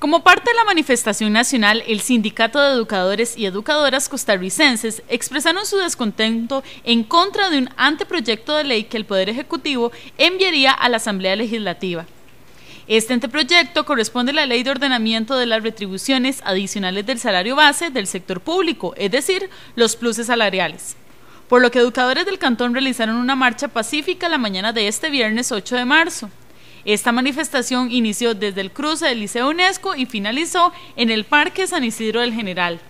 Como parte de la manifestación nacional, el Sindicato de Educadores y Educadoras Costarricenses expresaron su descontento en contra de un anteproyecto de ley que el Poder Ejecutivo enviaría a la Asamblea Legislativa. Este anteproyecto corresponde a la Ley de Ordenamiento de las Retribuciones Adicionales del Salario Base del sector público, es decir, los pluses salariales. Por lo que educadores del cantón realizaron una marcha pacífica la mañana de este viernes 8 de marzo. Esta manifestación inició desde el cruce del Liceo UNESCO y finalizó en el Parque San Isidro del General.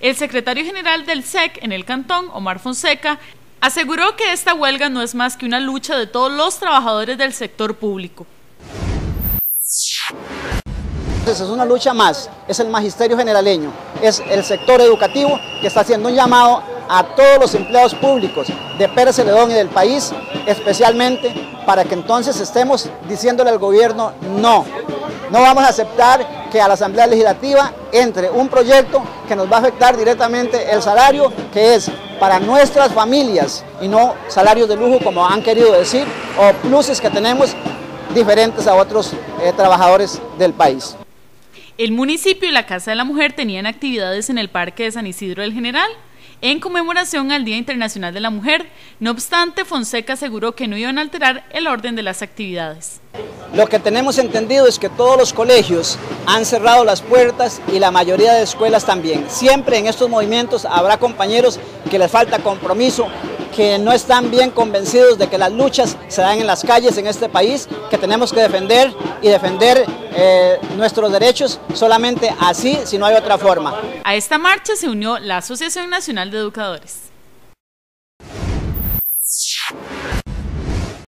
El secretario general del SEC en el cantón, Omar Fonseca, aseguró que esta huelga no es más que una lucha de todos los trabajadores del sector público. Es una lucha más, es el magisterio generaleño, es el sector educativo que está haciendo un llamado a todos los empleados públicos de Pérez Celedón y del país, especialmente para que entonces estemos diciéndole al gobierno no, no vamos a aceptar que a la Asamblea Legislativa entre un proyecto que nos va a afectar directamente el salario, que es para nuestras familias y no salarios de lujo como han querido decir, o pluses que tenemos diferentes a otros eh, trabajadores del país. El municipio y la Casa de la Mujer tenían actividades en el Parque de San Isidro del General, en conmemoración al Día Internacional de la Mujer. No obstante, Fonseca aseguró que no iban a alterar el orden de las actividades. Lo que tenemos entendido es que todos los colegios han cerrado las puertas y la mayoría de escuelas también. Siempre en estos movimientos habrá compañeros que les falta compromiso, que no están bien convencidos de que las luchas se dan en las calles en este país, que tenemos que defender y defender eh, nuestros derechos solamente así, si no hay otra forma. A esta marcha se unió la Asociación Nacional de Educadores.